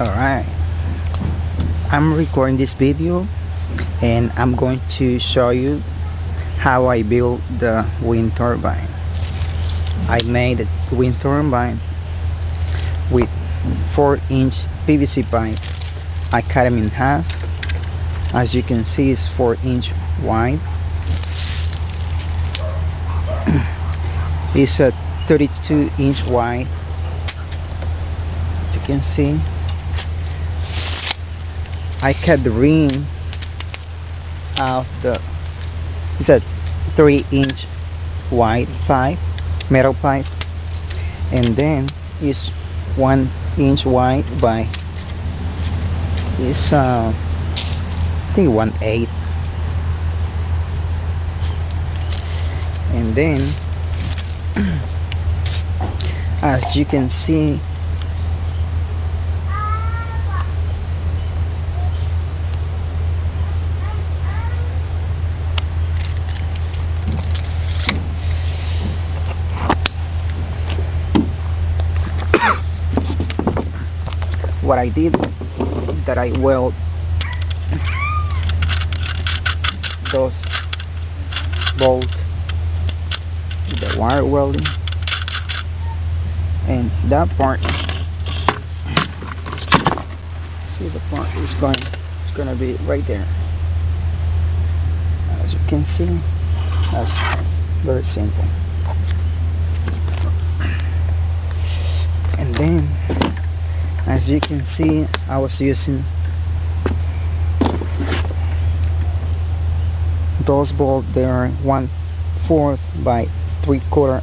alright. I'm recording this video and I'm going to show you how I built the wind turbine. I made a wind turbine with 4 inch PVC pipe. I cut them in half. As you can see it's 4 inch wide. It's a 32 inch wide. You can see I cut the ring of the it's a 3 inch wide pipe metal pipe. And then it's 1 inch wide by it's uh I think 1 8 and then as you can see what I did that I weld those bolts with the wire welding and that part see the part is going it's gonna be right there. As you can see that's very simple and then as you can see I was using those bolts. They are one fourth by three quarter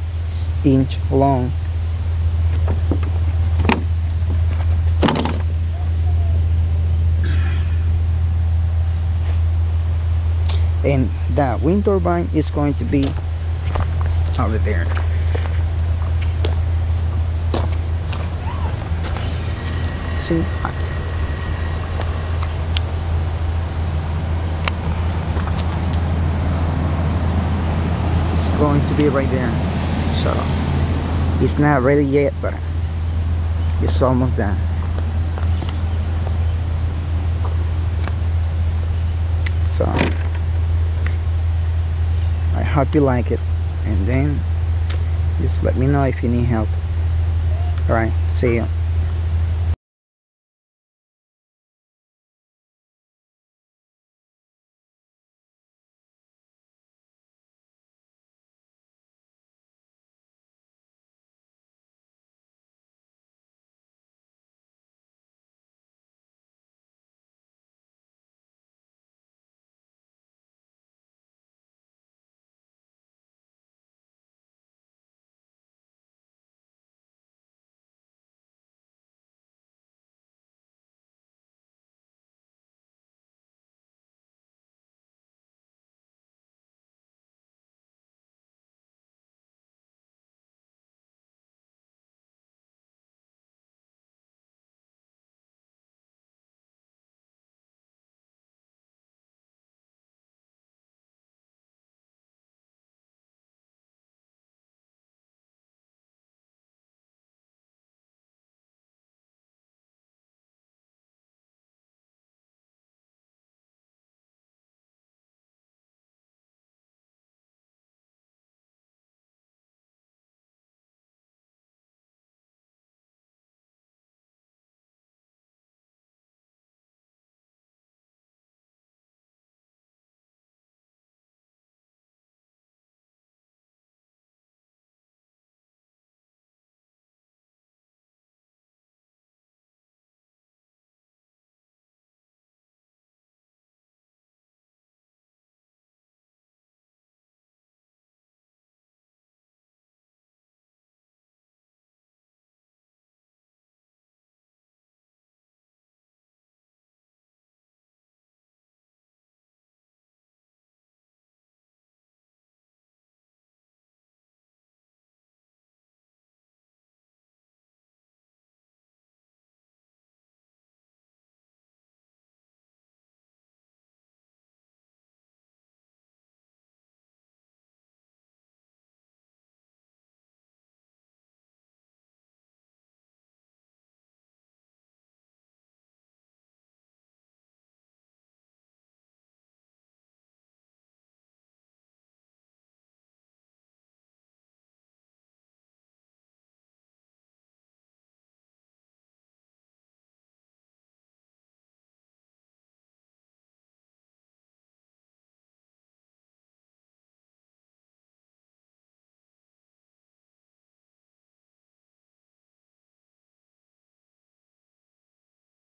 inch long. And that wind turbine is going to be over there see it's going to be right there. So it's not ready yet but it's almost done. So I hope you like it. And then just let me know if you need help. Alright see you